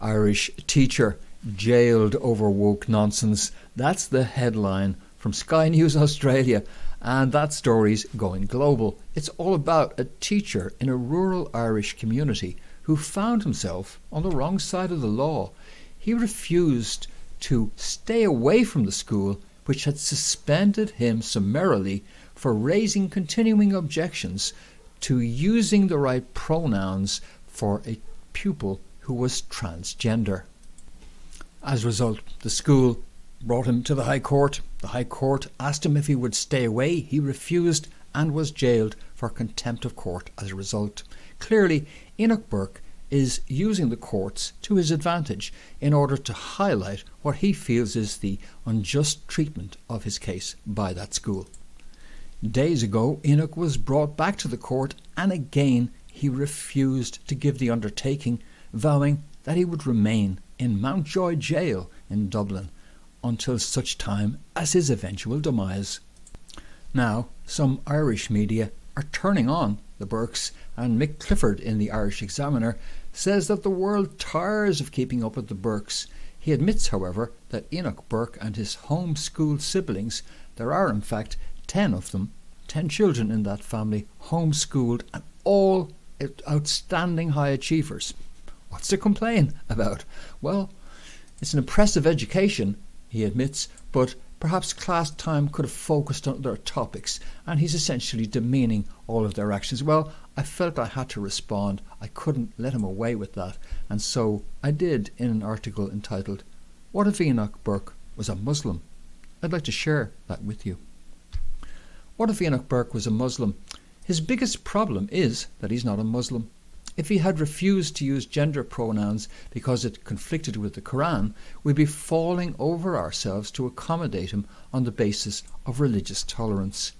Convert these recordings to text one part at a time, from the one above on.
Irish teacher jailed over woke nonsense. That's the headline from Sky News Australia, and that story's going global. It's all about a teacher in a rural Irish community who found himself on the wrong side of the law. He refused to stay away from the school, which had suspended him summarily for raising continuing objections to using the right pronouns for a pupil who was transgender. As a result, the school brought him to the High Court. The High Court asked him if he would stay away. He refused and was jailed for contempt of court as a result. Clearly, Enoch Burke is using the courts to his advantage in order to highlight what he feels is the unjust treatment of his case by that school. Days ago, Enoch was brought back to the court, and again he refused to give the undertaking vowing that he would remain in Mountjoy Jail in Dublin until such time as his eventual demise. Now, some Irish media are turning on the Burkes, and Mick Clifford in the Irish Examiner says that the world tires of keeping up with the Burkes. He admits, however, that Enoch Burke and his home-schooled siblings, there are in fact ten of them, ten children in that family, home-schooled and all outstanding high achievers. What's to complain about? Well, it's an impressive education, he admits, but perhaps class time could have focused on other topics, and he's essentially demeaning all of their actions. Well, I felt I had to respond. I couldn't let him away with that, and so I did in an article entitled, What if Enoch Burke was a Muslim? I'd like to share that with you. What if Enoch Burke was a Muslim? His biggest problem is that he's not a Muslim. If he had refused to use gender pronouns because it conflicted with the Quran, we'd be falling over ourselves to accommodate him on the basis of religious tolerance.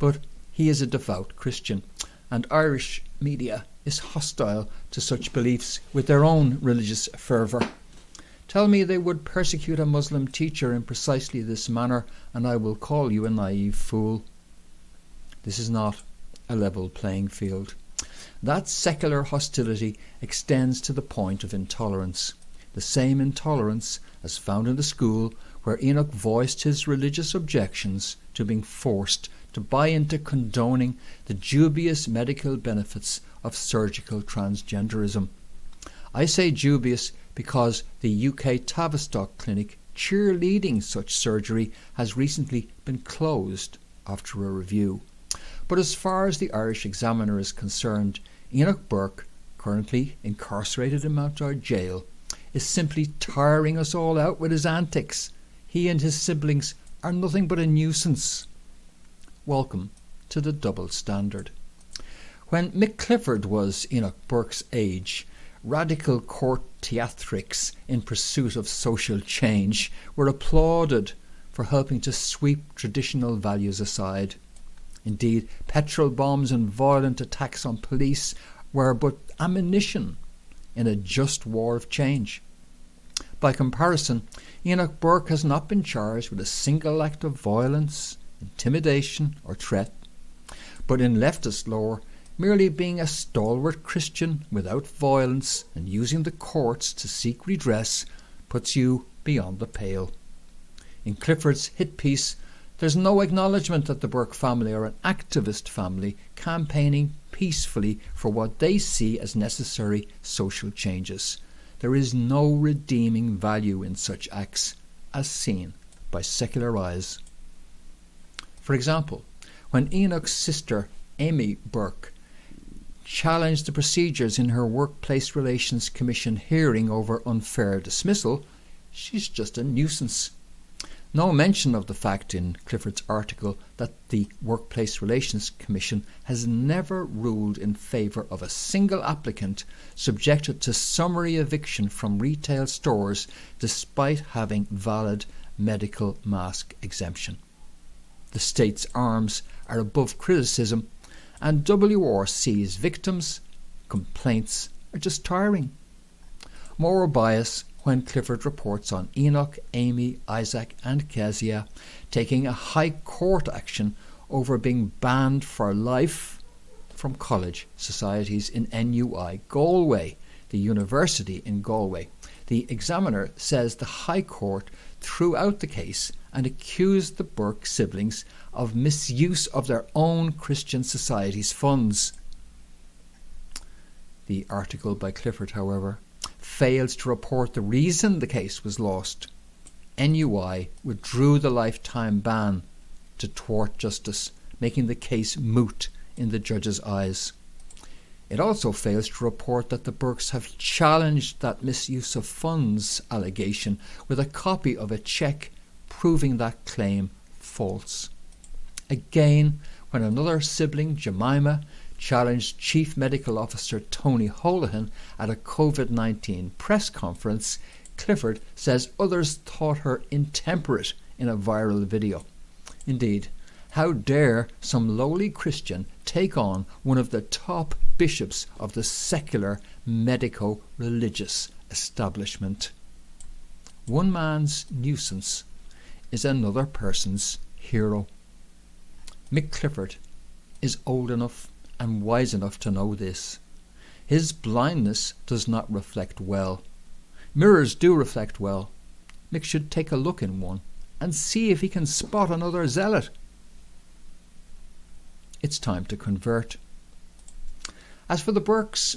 But he is a devout Christian, and Irish media is hostile to such beliefs with their own religious fervour. Tell me they would persecute a Muslim teacher in precisely this manner, and I will call you a naive fool. This is not a level playing field. That secular hostility extends to the point of intolerance, the same intolerance as found in the school where Enoch voiced his religious objections to being forced to buy into condoning the dubious medical benefits of surgical transgenderism. I say dubious because the UK Tavistock Clinic cheerleading such surgery has recently been closed after a review. But as far as the Irish Examiner is concerned, Enoch Burke, currently incarcerated in Mountjoy Jail, is simply tiring us all out with his antics. He and his siblings are nothing but a nuisance. Welcome to the double standard. When Mick Clifford was Enoch Burke's age, radical court theatrics in pursuit of social change were applauded for helping to sweep traditional values aside. Indeed, petrol bombs and violent attacks on police were but ammunition in a just war of change. By comparison, Enoch Burke has not been charged with a single act of violence, intimidation, or threat, but in leftist lore, merely being a stalwart Christian without violence and using the courts to seek redress puts you beyond the pale. In Clifford's hit piece, there's no acknowledgement that the Burke family are an activist family campaigning peacefully for what they see as necessary social changes. There is no redeeming value in such acts, as seen by secular eyes. For example, when Enoch's sister, Ammi Burke, challenged the procedures in her Workplace Relations Commission hearing over unfair dismissal, she's just a nuisance. No mention of the fact in Clifford's article that the Workplace Relations Commission has never ruled in favour of a single applicant subjected to summary eviction from retail stores despite having valid medical mask exemption. The state's arms are above criticism, and WRC's victims' complaints are just tiring. More bias when Clifford reports on Enoch, Ammi, Isaac, and Kezia taking a high court action over being banned for life from college societies in NUI Galway, the university in Galway, The examiner says the High Court threw out the case and accused the Burke siblings of misuse of their own Christian Society's funds. The article by Clifford, however, fails to report the reason the case was lost. NUI withdrew the lifetime ban to thwart justice, making the case moot in the judge's eyes. It also fails to report that the Burkes have challenged that misuse of funds allegation with a copy of a cheque proving that claim false. Again, when another sibling, Jemima, challenged Chief Medical Officer Tony Holohan at a COVID 19 press conference, Clifford says others thought her intemperate in a viral video. Indeed, how dare some lowly Christian take on one of the top bishops of the secular medico religious establishment? One man's nuisance is another person's hero. Mick Clifford is old enough and wise enough to know this. His blindness does not reflect well. Mirrors do reflect well. Mick should take a look in one and see if he can spot another zealot. It's time to convert. As for the Burkes,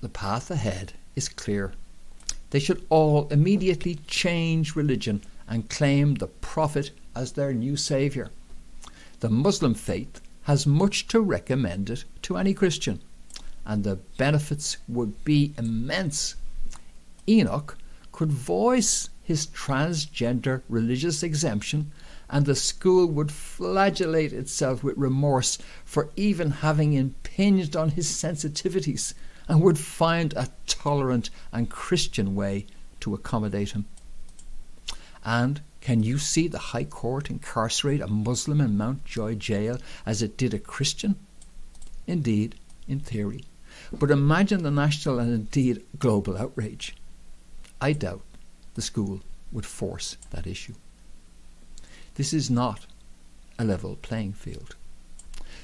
the path ahead is clear. They should all immediately change religion and claim the Prophet as their new Saviour. The Muslim faith has much to recommend it to any Christian, and the benefits would be immense. Enoch could voice his transgender religious exemption, and the school would flagellate itself with remorse for even having impinged on his sensitivities, and would find a tolerant and Christian way to accommodate him. And can you see the High Court incarcerate a Muslim in Mountjoy jail as it did a Christian? Indeed, in theory. But imagine the national and indeed global outrage. I doubt the school would force that issue. This is not a level playing field.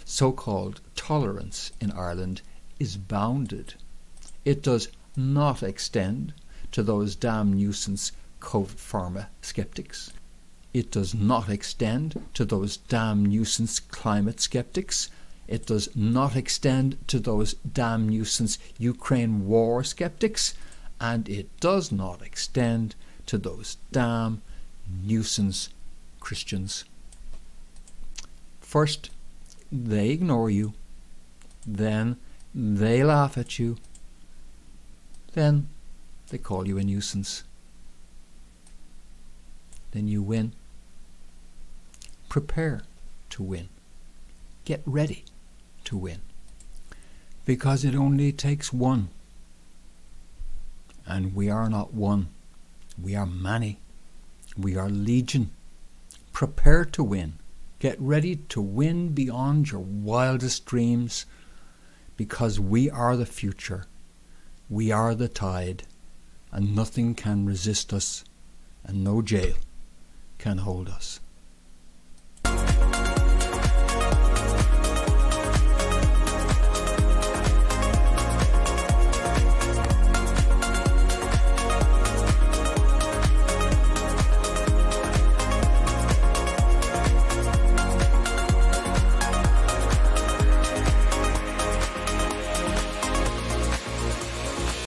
So called tolerance in Ireland is bounded. It does not extend to those damn nuisance COVID pharma skeptics. It does not extend to those damn nuisance climate skeptics. It does not extend to those damn nuisance Ukraine war skeptics. And it does not extend to those damn nuisance Christians. First, they ignore you. Then, they laugh at you. Then, they call you a nuisance then you win. Prepare to win. Get ready to win. Because it only takes one. And we are not one. We are many. We are legion. Prepare to win. Get ready to win beyond your wildest dreams. Because we are the future. We are the tide. And nothing can resist us. And no jail can hold us.